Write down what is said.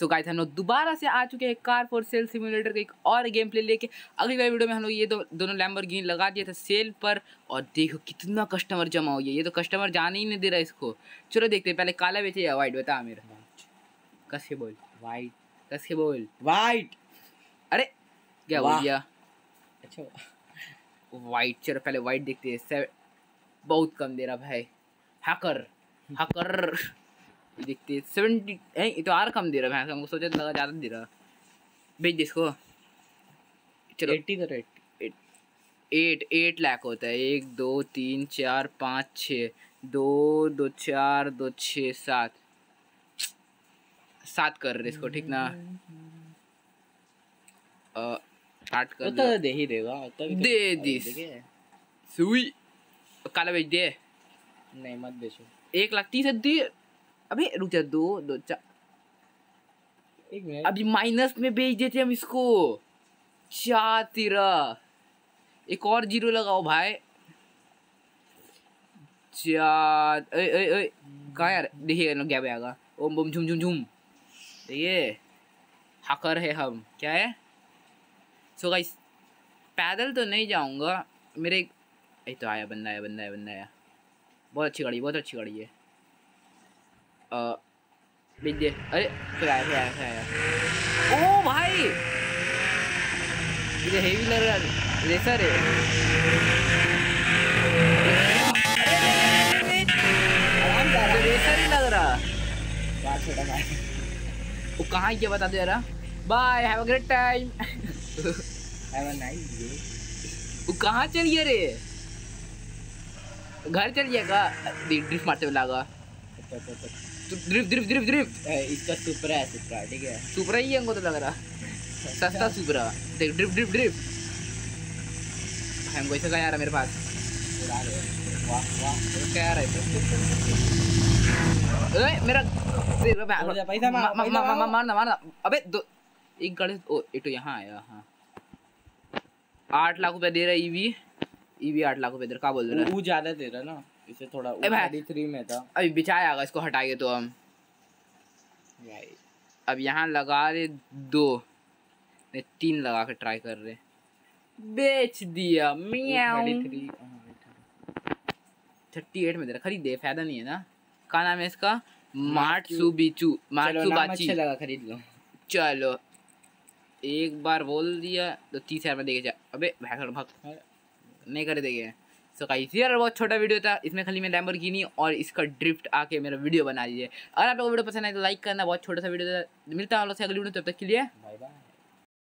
So guys हम लोग दोबारा से आ चुके हैं कार फॉर सेल सिमुलेटर का एक और गेम प्ले लेके। अगली वाली वीडियो में हम लोग ये दो दोनों लैम्बोर्गिनी लगा दिए थे सेल पर। और देखो कितना कस्टमर जमा हो गया ये तो कस्टमर जाने ही नहीं दे रहा इसको। चलो देखते हैं पहले काला बेचे या वाइट बता मेरा। कस बोल। वाइट कस बोल। वाइट अरे क्या बोल। दिया? अच्छा। वाइट चलो पहले वाइट देखते हैं। बहुत कम दे रहा भाई। हैकर हैकर ये देखते सेवेंटी ये तो और कम दे रहा भाई हमको सोचा लगा ज़्यादा दे रहा भेज इसको। चलो। एट्टी करो एट्टी एट एट लाख होता है। एक दो तीन चार पाँच छः। दो दो चार दो छः सात। सात कर रहे इसको ठीक ना? आठ कर तो दे ही देगा तो- दे दिस। सुई। काला बेच दे नहीं मत बेचो। एक लाख तीस दे अबे रुक जा दो दो चार एक मिनट अभी माइनस में बेच देते हम इसको चार तेरा एक और ज़ीरो लगाओ भाई चार ओए ओए ओए कहाँ यार देखिए ना क्या आएगा ओम बम झुम झुम झुम देखिए हकर है हम क्या है सो गाइस पैदल तो नहीं जाऊँगा मेरे ये तो आया बंदा आया बंदा आया बंदा आया बहुत अच्छी गाड़ी बहुत अच्छी गाड़ी है अ, भेज दे अरे फिर आया फिर आया फिर आया ओ भाई ये हेवी लग रहा है रेसर है रेसर ही लग रहा वो कहाँ ये बता दे जरा bye have a great time have a nice day वो कहाँ चलिए रे घर चलिएगा ड्रिफ्ट मारते हुए लगा तो इसका सुपरा है सुपरा ठीक है। सुपरा ही हमको तो लग रहा। सस्ता सुपरा देख हमको ऐसा आ रहा मेरे पास। वाह वाह क्या आ रहा है अरे मेरा पैसा। मारना मारना। अबे दो एक गाड़ी ओ ये तो यहाँ आया हाँ। आठ लाख रुपया दे रहा है ईवी ईवी आठ लाख रुपया दे रहा बोल रहा है? वो ज़्यादा दे रहा ना इसे थोड़ा भाई। थ्री में था। अभी बिछाया आगा इसको हटाएँगे तो हम। अब यहाँ लगा रहे दो तीन लगा के ट्राई कर रहे। बेच दिया मियाओ थर्टी एट में दे रहा खरीदे फ़ायदा नहीं है ना। क्या नाम है इसका? मार्टसुबिचू चलो नाम मार्टसुबाची अच्छा लगा खरीद लो। चलो एक बार बोल दिया तो तीस हज़ार में देखे जा। अबे भाग भाग नहीं कर देंगे। सो गाइस इसी बहुत छोटा वीडियो था। इसमें खाली मैं लैम्बोर्गिनी और इसका ड्रिफ्ट आके मेरा वीडियो बना दीजिए। अगर आप लोगों को वीडियो पसंद आए तो लाइक करना, बहुत छोटा सा वीडियो था। मिलता है अगली वीडियो तब तक के लिए बाय बाय